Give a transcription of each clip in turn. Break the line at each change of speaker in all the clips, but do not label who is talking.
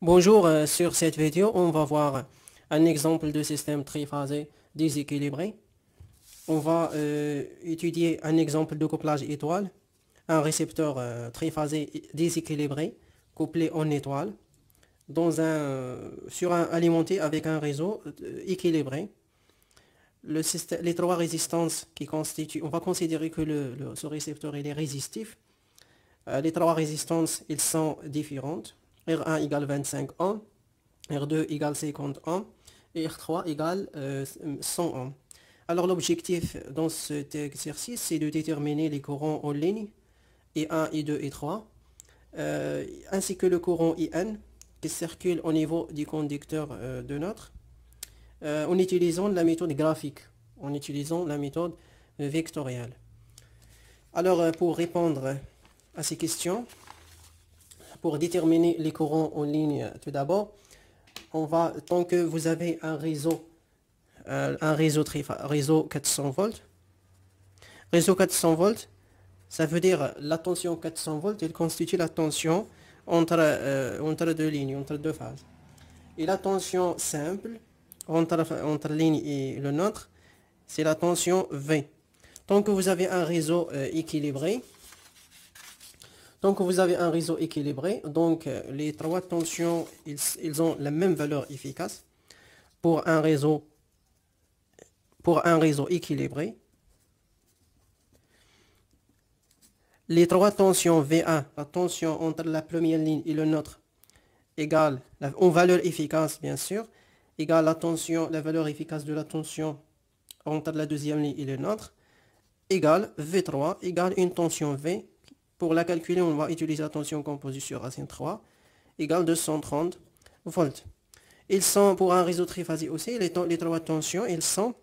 Bonjour, euh, sur cette vidéo, on va voir un exemple de système triphasé déséquilibré. On va euh, étudier un exemple de couplage étoile, un récepteur euh, triphasé déséquilibré couplé en étoile dans un, sur un alimenté avec un réseau équilibré. Les trois résistances qui constituent, on va considérer que ce récepteur est résistif. les trois résistances, ils sont différentes. R1 égale 25 ohms, R2 égale 50 ohms et R3 égale 100 euh, ohms. Alors l'objectif dans cet exercice, c'est de déterminer les courants en ligne, I1, I2 et 3, euh, ainsi que le courant IN qui circule au niveau du conducteur euh, de notre, en utilisant la méthode graphique, en utilisant la méthode vectorielle. Alors pour répondre à ces questions, pour déterminer les courants en ligne, tout d'abord, on va, tant que vous avez un réseau, euh, un réseau, réseau 400 volts, réseau 400 volts, ça veut dire la tension 400 volts, elle constitue la tension entre, euh, entre deux lignes, entre deux phases. Et la tension simple, entre, entre ligne et le nôtre, c'est la tension V. Tant que vous avez un réseau euh, équilibré, donc vous avez un réseau équilibré, donc euh, les trois tensions, ils, ont la même valeur efficace pour un réseau, pour un réseau équilibré. Les trois tensions V1, la tension entre la première ligne et le nôtre, égale, en valeur efficace bien sûr, égale la tension, la valeur efficace de la tension entre la deuxième ligne et le nôtre, égale V3, égale une tension V pour la calculer, on va utiliser la tension composée sur racine 3 égale 230 volts. Ils sont, pour un réseau triphasé aussi, les, trois tensions, ils sont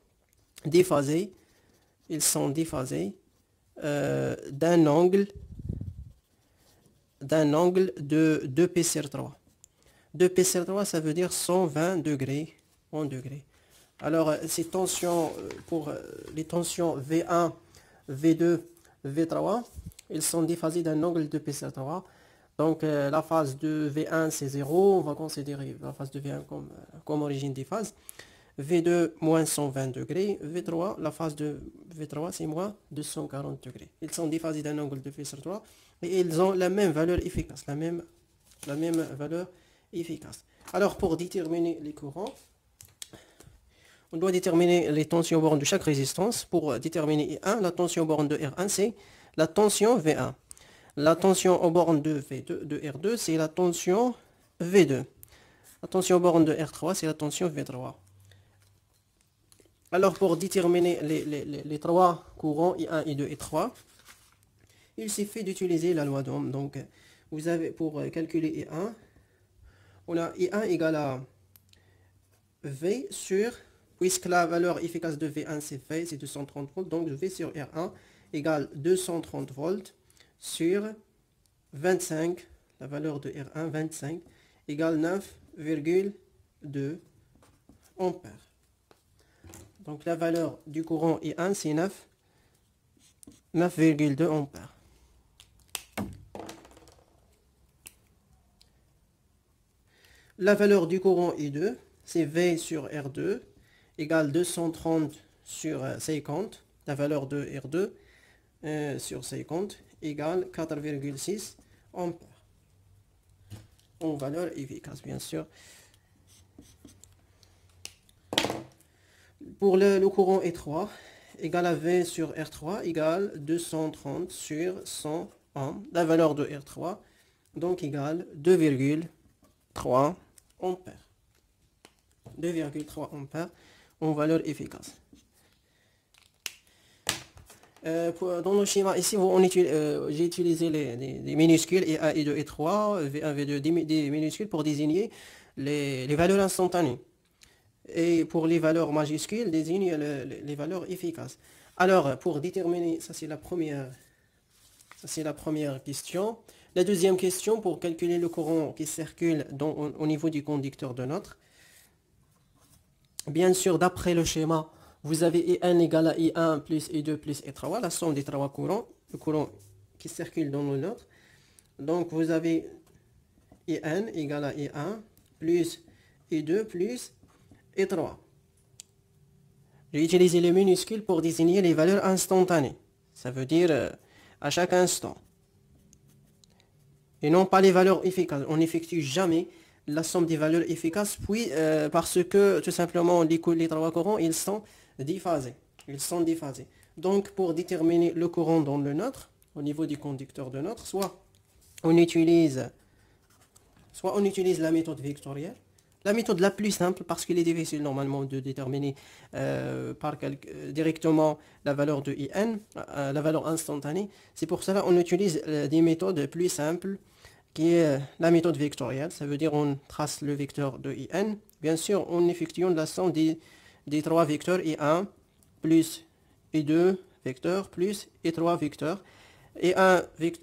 déphasés, ils sont déphasés euh, d'un angle de 2 p 3. 2 p 3, ça veut dire 120 degrés en degrés. Alors, euh, ces tensions, euh, pour les tensions V1, V2, V3, ils sont déphasés d'un angle de PC3. Donc euh, la phase de V1 c'est 0, on va considérer la phase de V1 comme, euh, comme origine des phases. V2 moins 120 degrés, V3, la phase de V3 c'est moins 240 degrés. Ils sont déphasés d'un angle de PC3 et ils ont la même valeur efficace, la même, la même valeur efficace. Alors pour déterminer les courants, on doit déterminer les tensions bornes de chaque résistance. Pour déterminer I1, la tension borne de R1 c'est la tension V1. La tension aux bornes de, V2, de R2, c'est la tension V2. La tension aux bornes de R3, c'est la tension V3. Alors pour déterminer les, trois courants I1, I2 et 3, il suffit d'utiliser la loi d'Ohm. Donc vous avez pour calculer I1, on a I1 égale à V sur, puisque la valeur efficace de V1 c'est V, c'est 230 volts, donc V sur R1 égale 230 volts sur 25, la valeur de R1, 25, égale 9,2 ampères. Donc la valeur du courant I1, c'est 9, 9,2 ampères. La valeur du courant I2, c'est V sur R2, égale 230 sur 50, la valeur de R2, euh, sur 50 égale 4,6 ampères. En valeur efficace, bien sûr. Pour le, courant étroit, égal à V sur R3 égale 230 sur 100 ohms. La valeur de R3, donc égale 2,3 ampères. 2,3 ampères en valeur efficace. Euh, dans le schéma, ici, euh, j'ai utilisé les, minuscules E1, E2, E3, V1, V2, des, minuscules pour désigner les, valeurs instantanées. Et pour les valeurs majuscules, désigne les valeurs efficaces. Alors, pour déterminer, ça c'est la première, ça c'est la première question. La deuxième question, pour calculer le courant qui circule au, niveau du conducteur de notre. Bien sûr, d'après le schéma, vous avez I1 égale à I1 plus I2 plus I3, la somme des trois courants, le courant qui circule dans le nôtre. Donc vous avez IN égale à I1 plus I2 plus I3. J'ai utilisé les minuscules pour désigner les valeurs instantanées. Ça veut dire euh, à chaque instant. Et non pas les valeurs efficaces. On n'effectue jamais la somme des valeurs efficaces, puis euh, parce que tout simplement les, les trois courants, ils sont déphasés. Ils sont déphasés. Donc pour déterminer le courant dans le neutre, au niveau du conducteur de neutre, soit on utilise, soit on utilise la méthode vectorielle, la méthode la plus simple parce qu'il est difficile normalement de déterminer euh, euh, directement la valeur de IN, la valeur instantanée. C'est pour cela qu'on utilise des méthodes plus simples qui est la méthode vectorielle. Ça veut dire on trace le vecteur de IN. Bien sûr, en effectuant la somme des, des trois vecteurs I1 plus I2 vecteurs plus I3 vecteurs. Et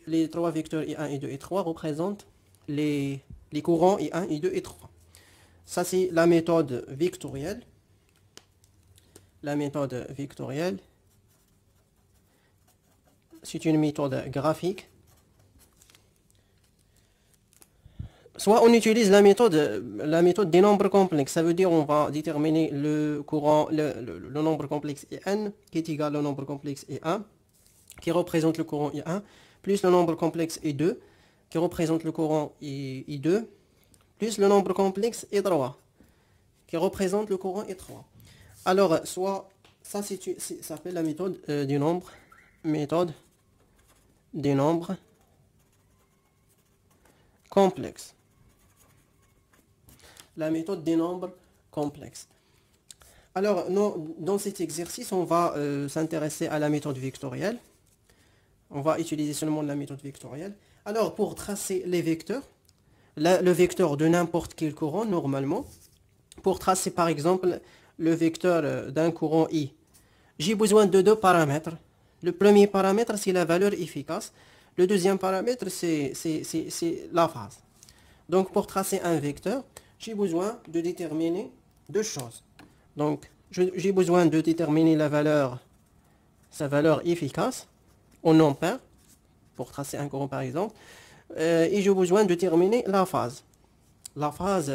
les trois vecteurs I1, I2 et 3 représentent les, les courants I1, I2 et 3. Ça, c'est la méthode vectorielle. La méthode vectorielle, c'est une méthode graphique Soit on utilise la méthode, la méthode des nombres complexes. Ça veut dire on va déterminer le courant, le, nombre complexe n qui est égal au nombre complexe I1 qui représente le courant I1 plus le nombre complexe I2 qui représente le courant I, 2 plus le nombre complexe I3 qui représente le courant I3. Alors, soit ça, ça s'appelle la méthode euh, du nombre, méthode des nombres complexes la méthode des nombres complexes. Alors, dans cet exercice, on va euh, s'intéresser à la méthode vectorielle. On va utiliser seulement la méthode vectorielle. Alors, pour tracer les vecteurs, le vecteur de n'importe quel courant, normalement, pour tracer par exemple le vecteur euh, d'un courant I, j'ai besoin de deux paramètres. Le premier paramètre, c'est la valeur efficace. Le deuxième paramètre, c'est la phase. Donc, pour tracer un vecteur, j'ai besoin de déterminer deux choses. Donc, j'ai besoin de déterminer la valeur, sa valeur efficace en ampères, pour tracer un courant par exemple, euh, et j'ai besoin de déterminer la phase. La phase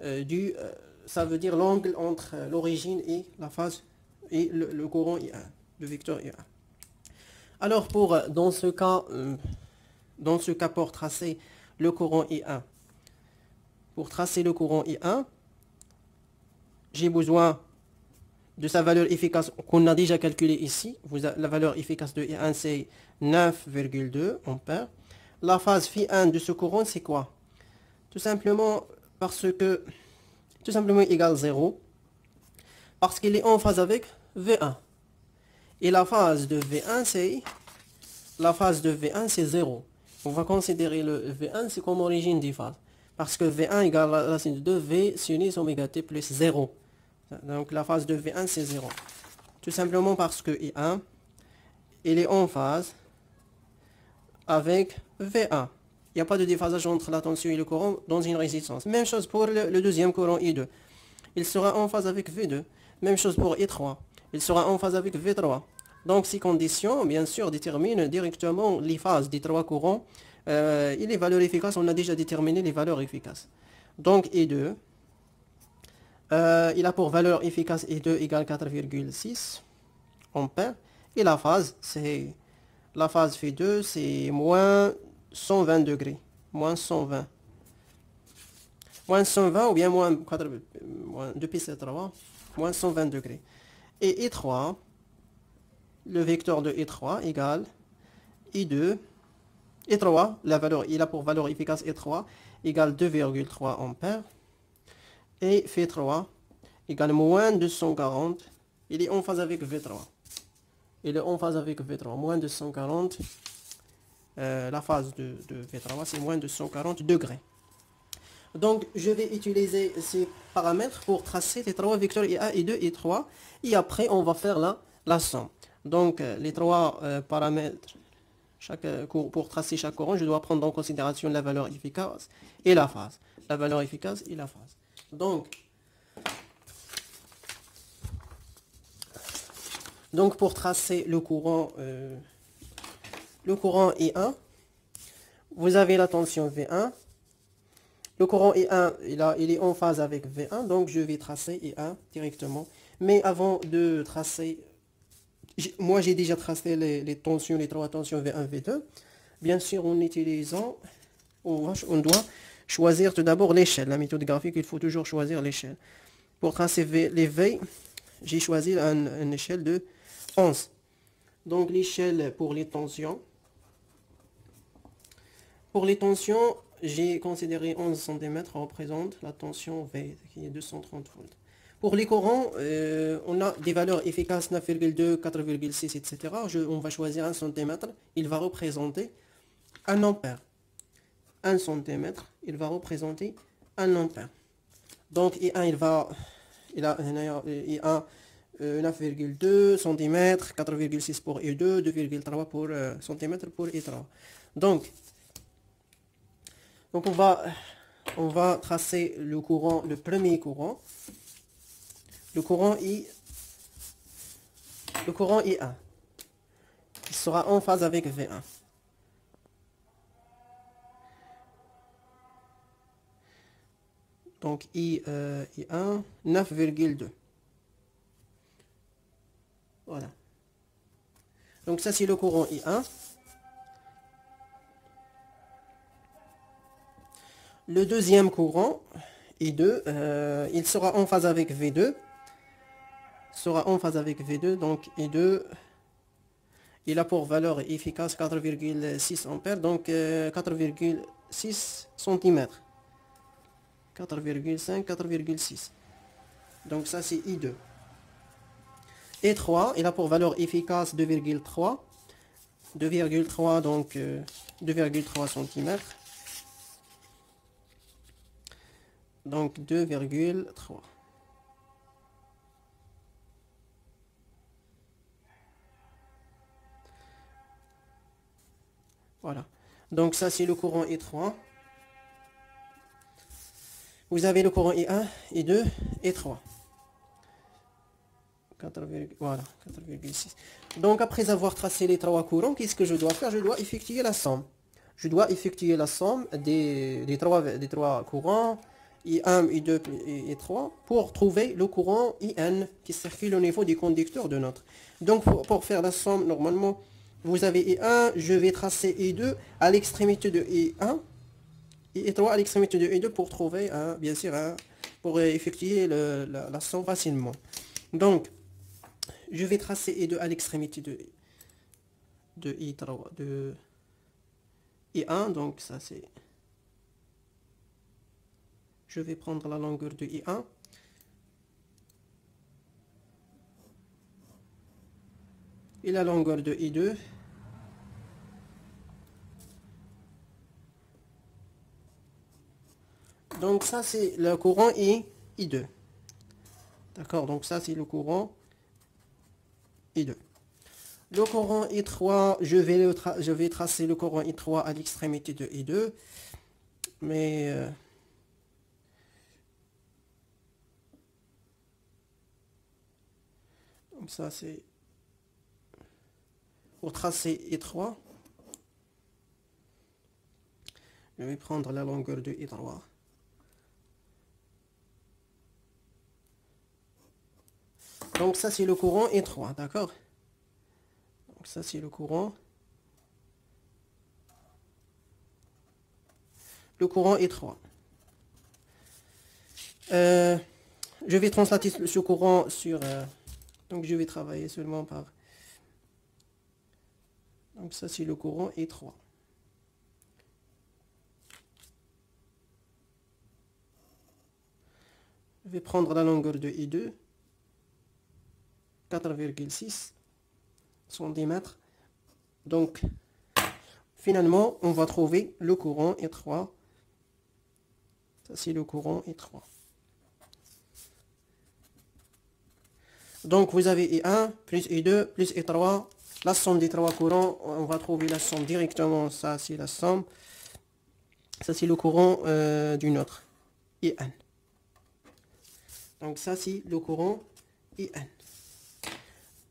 euh, du, euh, ça veut dire l'angle entre l'origine et la phase et le, courant I1, le vecteur I1. Alors pour, dans ce cas, dans ce cas pour tracer le courant I1, pour tracer le courant I1, j'ai besoin de sa valeur efficace qu'on a déjà calculé ici. la valeur efficace de I1, c'est 9,2 ampères. La phase phi1 de ce courant, c'est quoi? Tout simplement parce que, tout simplement égal 0, parce qu'il est en phase avec V1. Et la phase de V1, c'est la phase de V1, c'est 0. On va considérer le V1, c'est comme origine des phases. Parce que V1 égale la racine de 2, V sinus oméga t plus 0. Donc la phase de V1 c'est 0. Tout simplement parce que I1, il est en phase avec V1. Il n'y a pas de déphasage entre la tension et le courant dans une résistance. Même chose pour le, deuxième courant I2. Il sera en phase avec V2. Même chose pour I3. Il sera en phase avec V3. Donc ces conditions, bien sûr, déterminent directement les phases des trois courants euh, et les valeurs efficaces, on a déjà déterminé les valeurs efficaces. Donc E2, euh, il a pour valeur efficace E2 égale 4,6 ampères. Et la phase, c'est la phase phi 2, c'est moins 120 degrés. Moins 120. Moins 120 ou bien moins, 4, moins 2 3, moins 120 degrés. Et E3, le vecteur de E3 égale I2 E3, la valeur, il a pour valeur efficace E3 égale 2,3 ampères. Et F3 égale moins 240. Il est en phase avec V3. Il est en phase avec V3. Moins 240. Euh, la phase de, V3, c'est moins 240 degrés. Donc, je vais utiliser ces paramètres pour tracer les trois vecteurs I1, I2 et 3. Et après, on va faire la, la somme. Donc, euh, les trois euh, paramètres euh, pour tracer chaque courant, je dois prendre en considération la valeur efficace et la phase. La valeur efficace et la phase. Donc, donc pour tracer le courant, euh, le courant I1, vous avez la tension V1, Le courant I1, il, il est en phase avec V1, donc je vais tracer I1 directement. Mais avant de tracer, moi j'ai déjà tracé les, tensions, les trois tensions V1, V2. Bien sûr, en utilisant, on, on doit choisir tout d'abord l'échelle. La méthode graphique, il faut toujours choisir l'échelle. Pour tracer les V, j'ai choisi une échelle de 11. Donc l'échelle pour les tensions. Pour les tensions, j'ai considéré 11 cm représente la tension V, qui est 230 volts. Pour les courants, euh, on a des valeurs efficaces 9,2, 4,6, etc. on va choisir 1 cm. Il va représenter 1 ampère. 1 cm, il va représenter 1 ampère. Donc I1, il va, il a, il a 9,2 cm, 4,6 pour I2, 2,3 pour euh, cm pour I3. Donc, donc on va, on va tracer le courant, le premier courant. Le courant I, le courant I1, qui sera en phase avec V1. Donc I, euh, I1, 9,2. Voilà. Donc ça c'est le courant I1. Le deuxième courant, I2, euh, il sera en phase avec V2. Sera en phase avec V2, donc I2, il a pour valeur efficace 4,6 ampères, donc 4,6 euh, cm. 4,5, 4,6. Donc ça c'est I2. Et 3, il a pour valeur efficace 2,3. 2,3 donc 2,3 cm. Donc 2,3. Voilà. Donc ça c'est le courant I3. Vous avez le courant I1, I2, I3 voilà, 4,6. Donc après avoir tracé les trois courants, qu'est-ce que je dois faire? Je dois effectuer la somme. Je dois effectuer la somme des, des, trois, des trois courants, I1, I2 et I3, pour trouver le courant IN qui circule au niveau des conducteurs de notre. Donc pour, faire la somme, normalement, vous avez I1, je vais tracer I2 à l'extrémité de I1, et I3 à l'extrémité de I2 pour trouver, bien sûr, pour effectuer la, la somme facilement. Donc, je vais tracer I2 à l'extrémité de, de I3, de I1, donc ça c'est... Je vais prendre la longueur de I1. Et la longueur de I2. Donc ça c'est le courant I, I2. D'accord, donc ça c'est le courant I2. Le courant I3, je vais, je vais tracer le courant I3 à l'extrémité de I2. Mais... Euh, ça c'est... Pour tracer I3, je vais prendre la longueur de I3. Donc ça c'est le courant étroit, d'accord? Donc ça c'est le courant. Le courant étroit. Euh, je vais translater ce courant sur... Euh, donc je vais travailler seulement par... Donc ça c'est le courant étroit. Je vais prendre la longueur de I2. 4,6 cm. Donc, finalement, on va trouver le courant étroit. Ça, c'est le courant étroit. Donc, vous avez I1 plus I2 plus I3. La somme des trois courants, on va trouver la somme directement. Ça, c'est la somme. Ça, c'est le courant euh, d'une autre. IN. Donc, ça, c'est le courant IN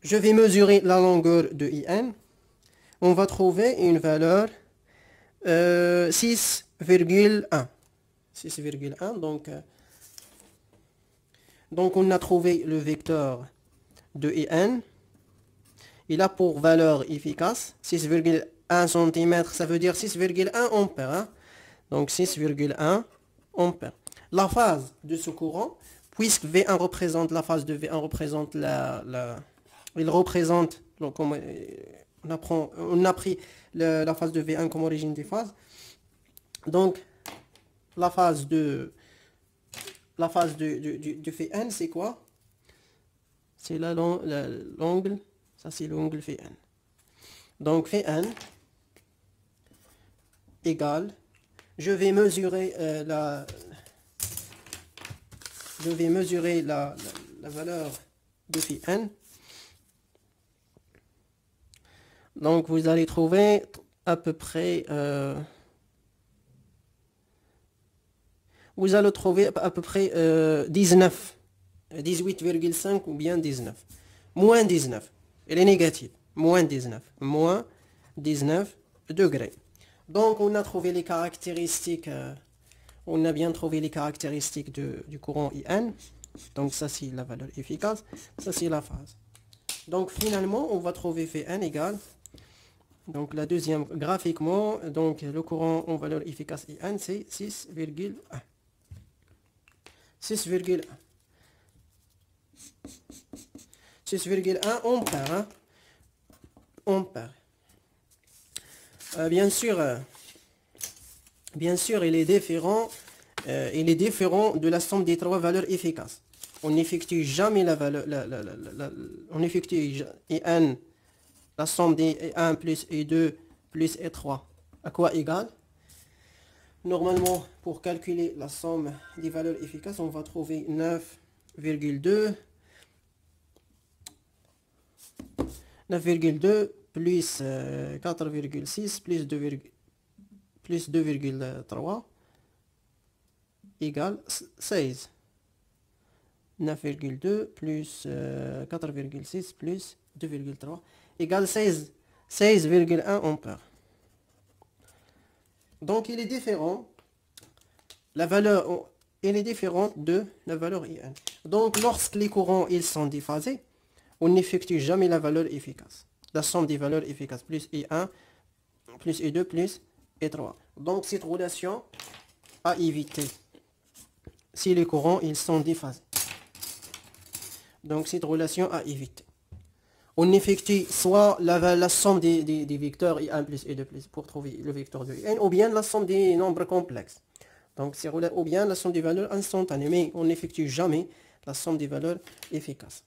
je vais mesurer la longueur de IN. On va trouver une valeur 6,1. 6,1. Donc, euh, donc on a trouvé le vecteur de n. Il a pour valeur efficace 6,1 cm, ça veut dire 6,1 ampères. Hein. Donc 6,1 ampères. La phase de ce courant, puisque V1 représente la phase de V1 représente la, il représente donc on, on a pris la phase de V1 comme origine des phases. Donc la phase de la phase de, c'est quoi? C'est l'angle, ça c'est l'angle Vn. Donc Vn égale, je vais mesurer euh, la, je vais mesurer la, la, valeur de Vn. Donc vous allez trouver à peu près euh, vous allez trouver à peu près 19, euh, 18,5 ou bien 19. Moins 19. Elle est négative. Moins 19. Moins 19 degrés. Donc on a trouvé les caractéristiques, euh, on a bien trouvé les caractéristiques du courant IN. Donc ça c'est la valeur efficace, ça c'est la phase. Donc finalement on va trouver Vn égale, donc la deuxième graphiquement, donc le courant en valeur efficace IN c'est 6,1. 6,1. 6,1 ampères. Hein. Euh, bien sûr, euh, bien sûr, il est différent. Euh, il est différent de la somme des trois valeurs efficaces. On n'effectue jamais la valeur, on effectue n, la somme des 1 plus E2 plus E3 à quoi égale Normalement, pour calculer la somme des valeurs efficaces, on va trouver 9,2 9,2 plus 4,6 euh, plus 2,3 plus 2,3 égale 16. 9,2 plus 4,6 euh, plus 2,3 égale 16. 16,1 ampères. Donc il est différent, la valeur est différente de la valeur IN. Donc lorsque les courants ils sont déphasés, on n'effectue jamais la valeur efficace. La somme des valeurs efficaces plus I1 plus I2 plus I3. Donc cette relation à éviter si les courants ils sont déphasés. Donc cette relation à éviter on effectue soit la, somme des, vecteurs i1 plus i2 plus pour trouver le vecteur de n, ou bien la somme des nombres complexes. Donc c'est ou bien la somme des valeurs instantanées, mais on n'effectue jamais la somme des valeurs efficaces.